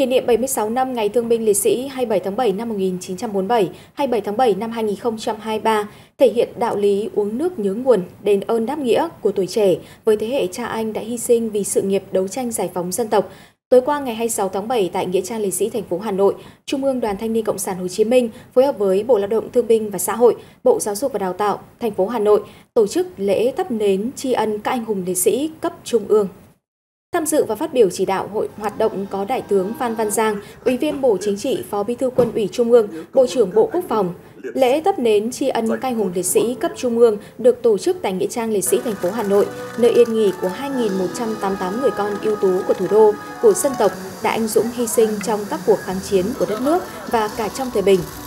Kỷ niệm 76 năm Ngày Thương binh Liệt sĩ 27 tháng 7 năm 1947, 27 tháng 7 năm 2023 thể hiện đạo lý uống nước nhớ nguồn, đền ơn đáp nghĩa của tuổi trẻ với thế hệ cha anh đã hy sinh vì sự nghiệp đấu tranh giải phóng dân tộc. Tối qua ngày 26 tháng 7 tại Nghĩa trang Liệt sĩ thành phố Hà Nội, Trung ương Đoàn Thanh niên Cộng sản Hồ Chí Minh phối hợp với Bộ Lao động Thương binh và Xã hội, Bộ Giáo dục và Đào tạo thành phố Hà Nội tổ chức lễ thắp nến tri ân các anh hùng liệt sĩ cấp trung ương. Tham dự và phát biểu chỉ đạo hội hoạt động có Đại tướng Phan Văn Giang, Ủy viên Bộ Chính trị, Phó Bí thư Quân ủy Trung ương, Bộ trưởng Bộ Quốc phòng. Lễ thắp nến tri ân cai hùng liệt sĩ cấp Trung ương được tổ chức tại Nghĩa trang Liệt sĩ thành phố Hà Nội, nơi yên nghỉ của 2.188 người con ưu tú của thủ đô, của dân tộc đã anh dũng hy sinh trong các cuộc kháng chiến của đất nước và cả trong thời bình –